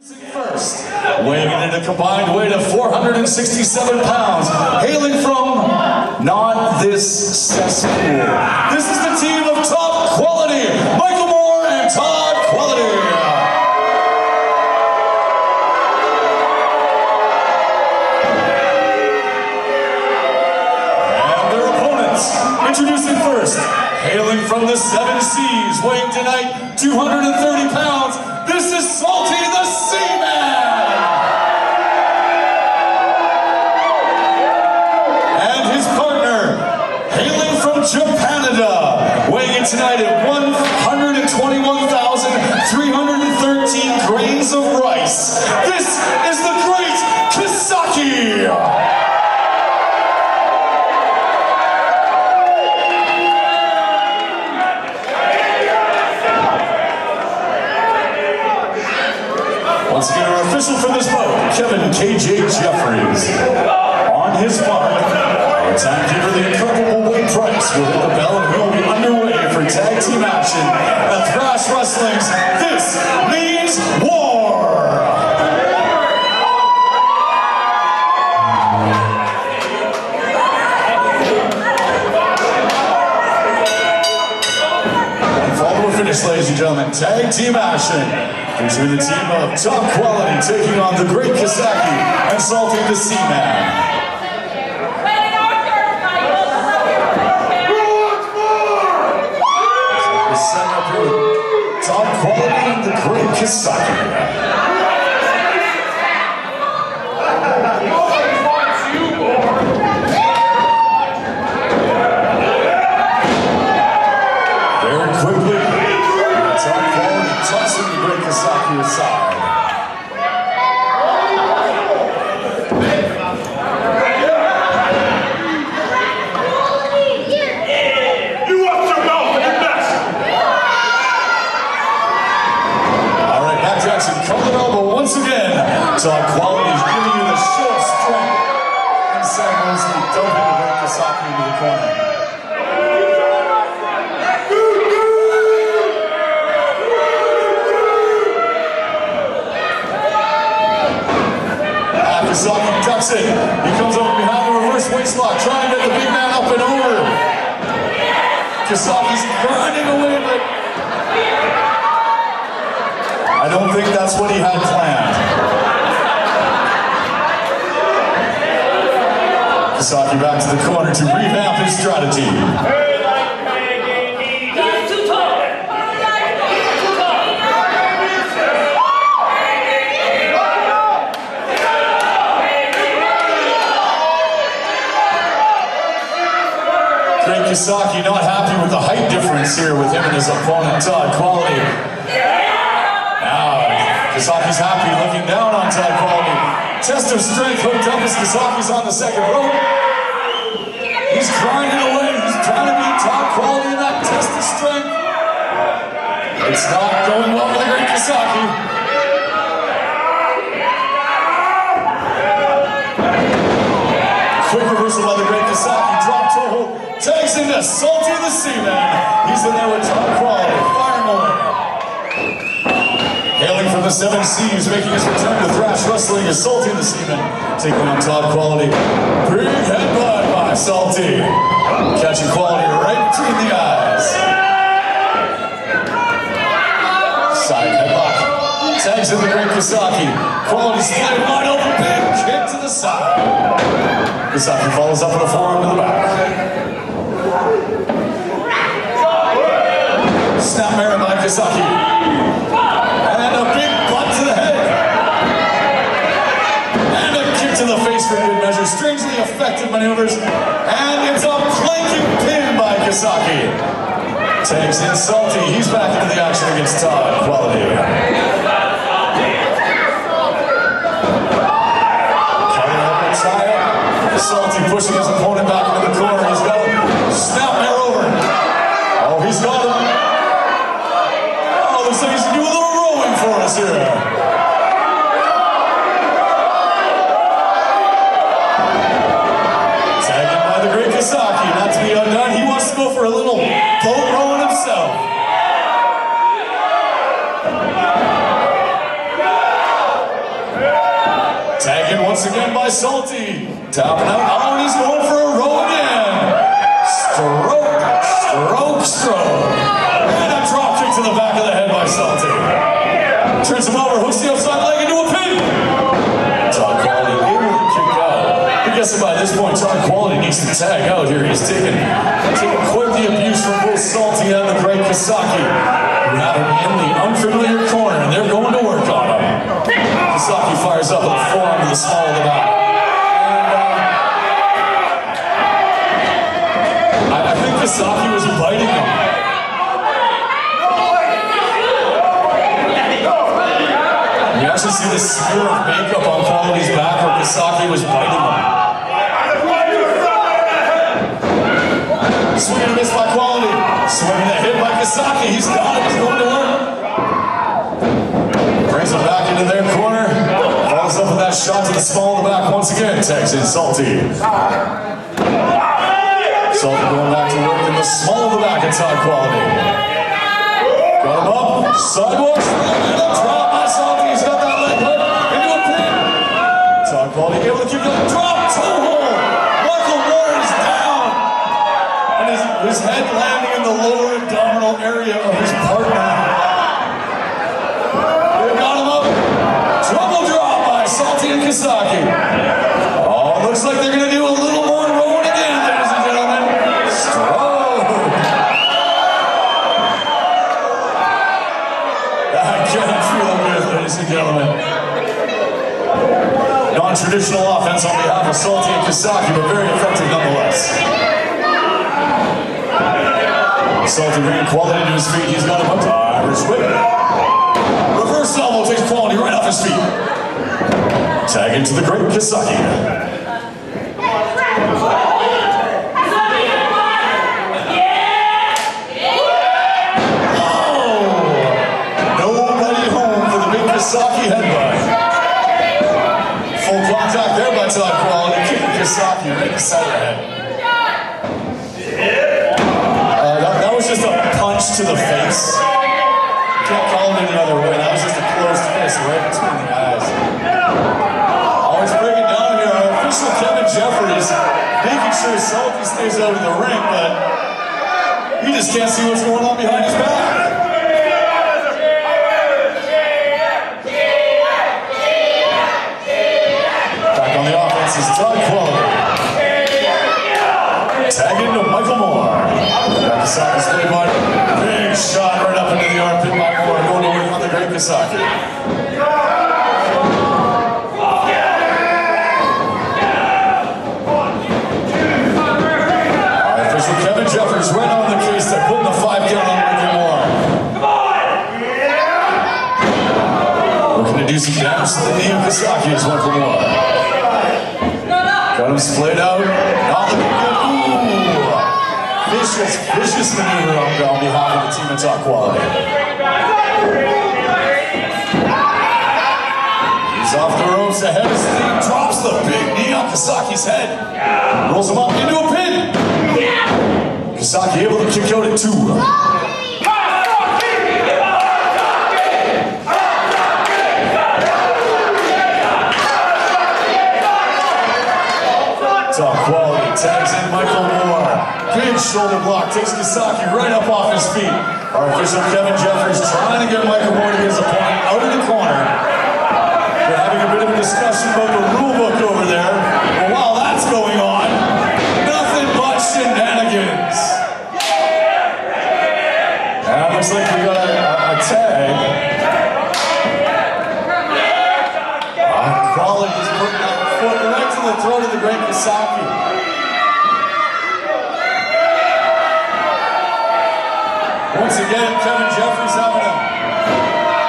First, weighing in at a combined weight of 467 pounds, hailing from not this cesspool. This is the team of top quality, Michael More and Todd Quality. And their opponents, introducing first, hailing from the seven seas, weighing tonight 230 pounds, Kevin KJ Jeffries. On his mark, our timekeeper, the incredible Wade Price, will hit the bell and we will be underway for tag team action at Thrash Wrestling's This Means War! And finish, ladies and gentlemen, tag team action between the team of top quality taking on the great Kasaki and Salty the Seaman. Here with top quality the great Kasaki. Very quickly, top quality tossing the great Kasaki aside. You watch your mouth and your best. All right, back to action. Colin elbow once again. Top quality is giving you the show strength. And simultaneously dumping the great Kasaki into the corner. Akasaki ducks it. He comes over behind the reverse waist lock, trying to get the big man up and over. Kasaki's grinding away, but I don't think that's what he had planned. Kasaki back to the corner to revamp his strategy. Kasaki not happy with the height difference here with him and his opponent Todd uh, Quality. Now, Kasaki's happy looking down on Todd Quality. Test of strength hooked up as Kasaki's on the second rope. He's grinding away. He's trying to beat Todd Quality in that test of strength. It's not going well for the great Kasaki. Quick reversal by the great Kasaki. Hold. Tags into Salty the Seaman. He's in there with quality. Firing away. Hailing from the seven seas, making his return to Thrash Wrestling is Salty the Seaman. Taking on top quality. Big headbutt by Salty. Catching quality right between the eyes. Side headlock. Tags in the great Kasaki. Quality split wide open. Big kick to the side. Kasaki follows up with a forearm to the back. Snapmare by Kasaki. And a big butt to the head. And a kick to the face for good measure. Strangely effective maneuvers. And it's a planking pin by Kasaki. Takes in Salty. He's back into the action against Todd. Quality. Salty pushing his opponent back into the corner. Was biting. You actually see the smear of makeup on Quality's back where Kasaki was biting him. Swing and a miss by Quality. Swing and a hit by Kasaki. He's got it. He's going to work. Brings him back into their corner. Follows up with that shot to the small of the back once again. In Salty. Salty going back to work in the small of the back at Todd Quality. Got him up. Sidewalks. Drop by Salty. He's got that leg hook into a pin. Todd Quality able to keep going. Drop. Two hole. Michael More is down. And his, his head landing in the lower abdominal area of his partner. They got him up. Trouble drop by Salty and Kasaki. Oh, looks like they're to do a little more rolling again, ladies and gentlemen. Stroke. I can't feel good, ladies and gentlemen. Non-traditional offense on behalf of Salty and Kasaki, but very effective nonetheless. Salty bringing quality to his feet. He's got a hook. Irish whip. Reverse elbow takes quality right off his feet. Tag into the great Kasaki. Oh! Nobody home for the big Kasaki headbutt. Full beside the head. Uh, that, that was just a punch to the face. Can't call it any other way. That was just a closed fist right between the eyes. Always breaking down here. Our official Kevin Jeffries making sure Salty stays out of the ring, but he just can't see what's going on behind his. Back on offense is Todd. Tag Michael More. Back to Saki's play by big shot right up into the armpit by More, going work on the great Kasaki. Kevin Jeffers right on the to putting the five count on Michael More. Looking to do some to the knee of Kasaki is Michael More. Him splayed out. Looking good. Ooh. Vicious, vicious maneuver on, on behalf of the team at top quality. He's off the ropes ahead of steam. Drops the big knee on Kasaki's head. Rolls him up into a pin. Kasaki able to kick out at two. Top quality. Tags in Michael More. Big shoulder block. Takes Kasaki right up off his feet. Our official Kevin Jeffers trying to get Michael More to get his opponent out of the corner. They're having a bit of a discussion about the rule book over there. But while that's going on, nothing but shenanigans. And looks like we got a, a, a tag. Uh, Quality is putting that foot right to the throat of the great Kasaki. Once again, Kevin Jeffries having a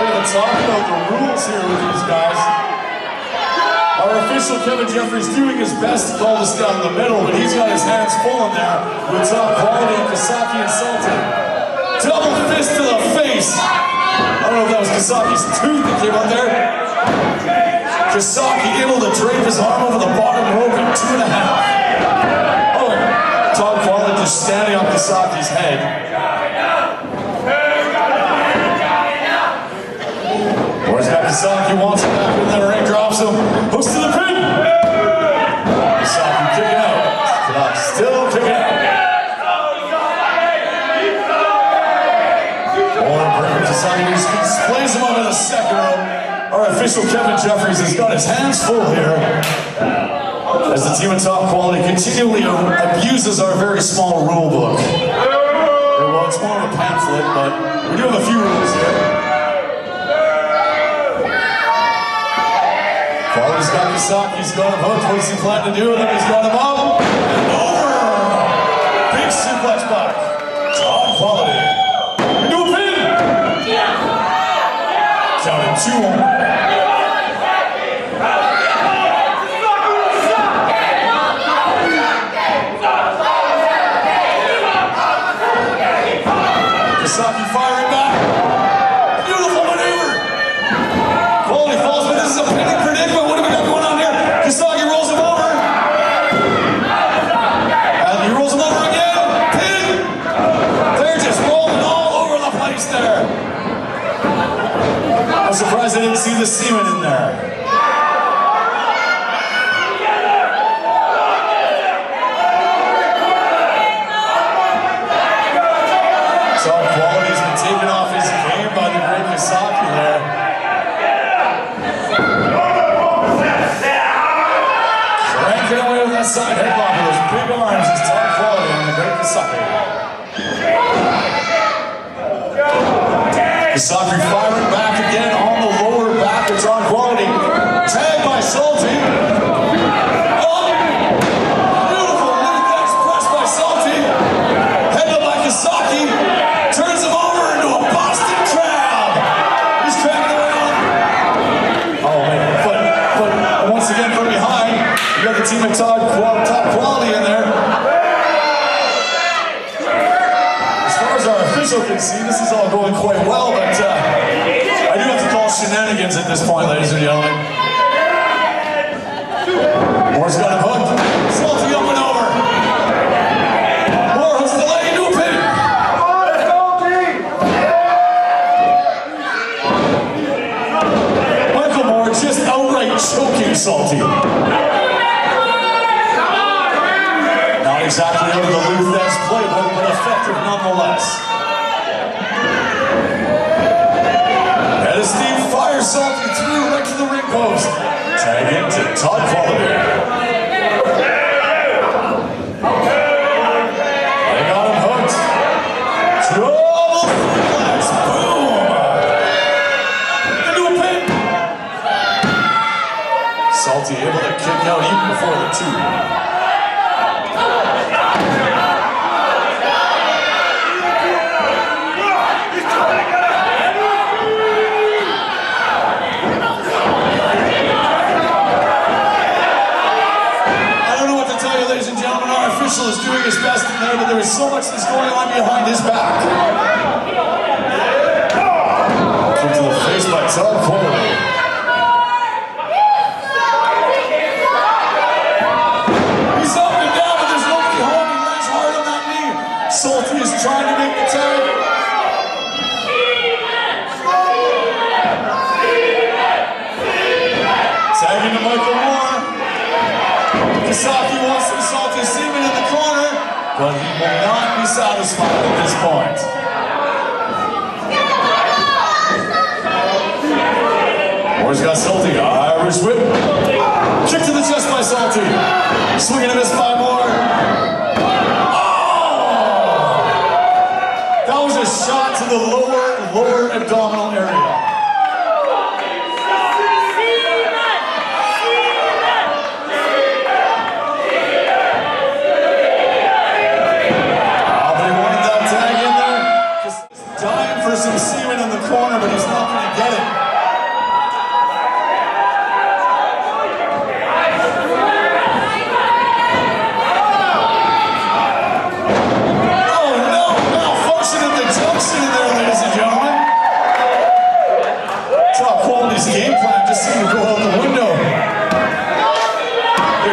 bit of talk about the rules here with these guys. Our official Kevin Jeffries doing his best to call this down the middle, but he's got his hands full in there with top quality and Kasaki insulted. Double fist to the face. I don't know if that was Kasaki's tooth that came out there. Kasaki able to drape his arm over the bottom rope in two and a half. Oh, and Todd just standing on Kasaki's head. Misaki wants it back in the Ray drops him. Hooks to the pin. Yeah. Misaki kicking out. Still kicking out. Warren Burton deciding he displays him onto the second rope. Our official Kevin Jeffries has got his hands full here. As the team of top quality continually abuses our very small rule book. Well, it's more of a pamphlet, but we do have a few rules here. Got he's got him hooked. What does he plan to do with him? He's got him up and over. Big suplex back. Top quality. A pin. Counted two on. Kasaki firing back. Beautiful maneuver. Quality falls, but this is a pinning predicament. What do we got going on here? Kasaki rolls him over. And he rolls him over again. Pin. They're just rolling all over the place there. I'm surprised I didn't see the Seaman in there. Top quality's been off his game by the great there. Away with that side headlock those big arms quality on the great firing back again on the lower back. It's on quality. Tag by Salty. Oh! Beautiful Lou Thesz press by Salty. Head up by Kasaki. Turns him over into a Boston crab. He's cracking around. Oh man, but but once again from behind, you got the team of Todd Qual- top quality in there. As far as our official can see, this is all going quite well, but uh, I do have to call shenanigans at this point, ladies and gentlemen. More's got him hooked. Salty up and over. More hooks the leg into a pin. Michael More just outright choking Salty. Not exactly under the Lou Thesz playbook, but effective nonetheless. Fires Salty through right to the ring post. Tag into Todd Quality. They got him hooked. Trouble suplex. Boom. Into a pin. Salty able to kick out even before the two. I don't know what to tell you, ladies and gentlemen. Our official is doing his best tonight, but there is so much that's going on behind his back. Kick to the face by Todd Quality. He's up and down, but there's nobody home. He lands hard on that knee. Salty is trying to make the tag. Tagging to Michael More. Kasaki wants some salty Seaman in the corner, but he will not be satisfied at this point. More's got Salty. Irish whip. Kick to the chest by Salty. Swinging a miss by More. Oh! That was a shot to the lower, lower abdominal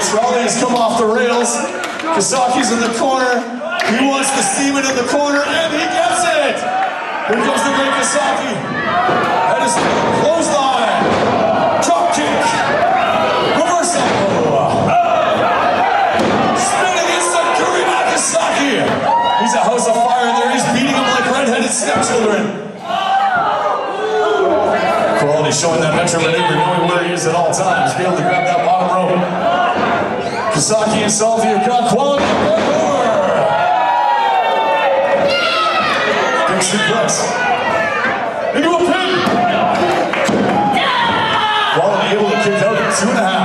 Strawberries come off the rails. Kasaki's in the corner. He wants the Seaman in the corner, and he gets it! Here comes the great Kasaki. That is clothesline. Drop kick. Reverse elbow. Spinning inside Kuri Nakasaki. He's a house of fire in there. He's beating him like red-headed stepchildren. Quality showing that Metro maneuver, knowing where he is at all times. Be able to grab that bottom rope. Saki and Salvi have got quality more. Kingston Press. Into a pin. Quality able to kick out two and a half.